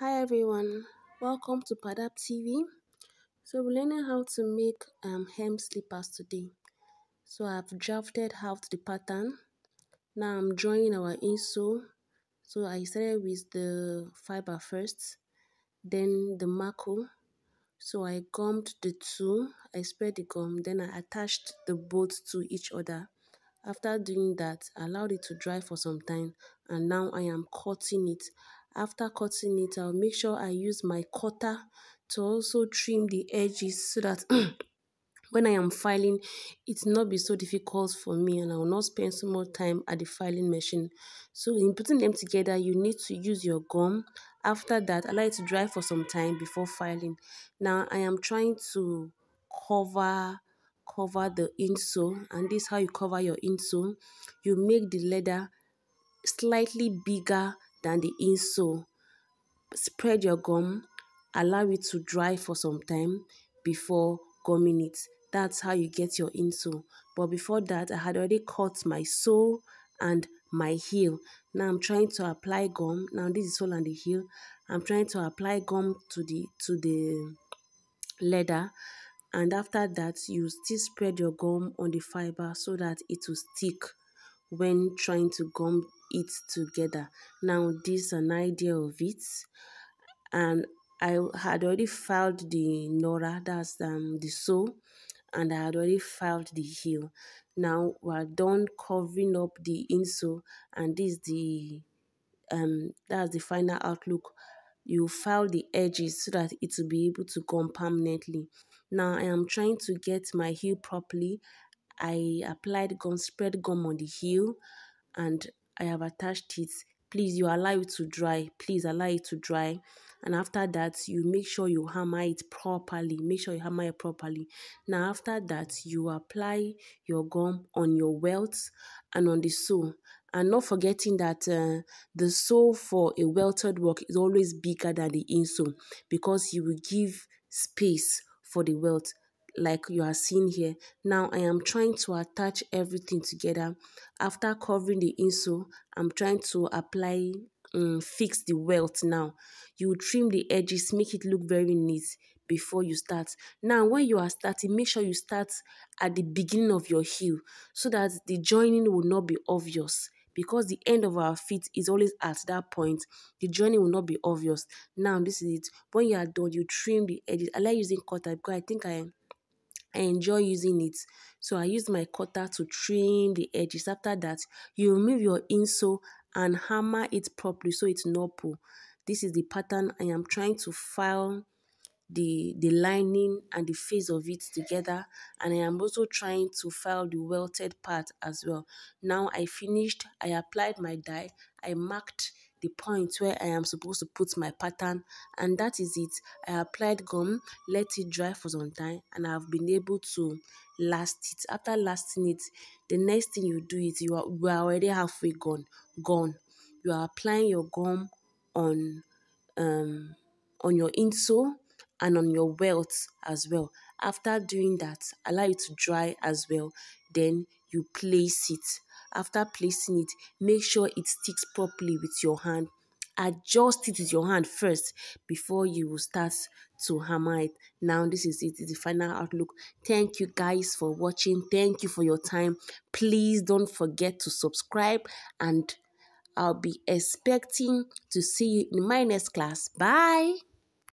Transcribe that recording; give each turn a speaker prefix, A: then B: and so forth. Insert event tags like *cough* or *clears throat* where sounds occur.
A: Hi everyone, welcome to Padab TV. So we're learning how to make um, hem slippers today. So I've drafted out the pattern. Now I'm drawing our insole. So I started with the fiber first, then the marco. So I gummed the two, I spread the gum, then I attached the both to each other. After doing that, I allowed it to dry for some time and now I am cutting it. After cutting it, I'll make sure I use my cutter to also trim the edges so that *clears throat* when I am filing, it will not be so difficult for me and I will not spend so much time at the filing machine. So in putting them together, you need to use your gum. After that, allow it to dry for some time before filing. Now I am trying to cover cover the insole and this is how you cover your insole. You make the leather slightly bigger than the insole. Spread your gum, allow it to dry for some time before gumming it. That's how you get your insole. But before that, I had already cut my sole and my heel. Now I'm trying to apply gum. Now this is sole and the heel. I'm trying to apply gum to the to the leather and after that you still spread your gum on the fiber so that it will stick when trying to gum it together. Now this is an idea of it and I had already filed the Nora, that's um, the sole, and I had already filed the heel. Now we're done covering up the insole and this is the um that's the final outlook. You file the edges so that it will be able to gum permanently. Now I am trying to get my heel properly. I applied gum, spread gum on the heel and I have attached it. Please, you allow it to dry. Please allow it to dry. And after that, you make sure you hammer it properly. Make sure you hammer it properly. Now, after that, you apply your gum on your welt and on the sole. And not forgetting that uh, the sole for a welted work is always bigger than the insole because you will give space for the welt like you are seeing here. Now I am trying to attach everything together. After covering the insole, I'm trying to apply, um, fix the welt now. You trim the edges, make it look very neat before you start. Now when you are starting, make sure you start at the beginning of your heel so that the joining will not be obvious because the end of our feet is always at that point the joining will not be obvious now this is it when you are done you trim the edges i like using cutter because i think i I enjoy using it. So I use my cutter to trim the edges. After that, you remove your insole and hammer it properly so it's not pull. This is the pattern I am trying to file the the lining and the face of it together and I am also trying to file the welted part as well. Now I finished, I applied my dye, I marked the point where I am supposed to put my pattern and that is it. I applied gum, let it dry for some time and I've been able to last it. After lasting it, the next thing you do is you are, we are already halfway gone. Gone. You are applying your gum on um on your insole and on your welt as well. After doing that, allow it to dry as well. Then you place it after placing it, make sure it sticks properly with your hand. Adjust it with your hand first before you will start to hammer it. Now, this is it, the final outlook. Thank you guys for watching. Thank you for your time. Please don't forget to subscribe and I'll be expecting to see you in my next class. Bye.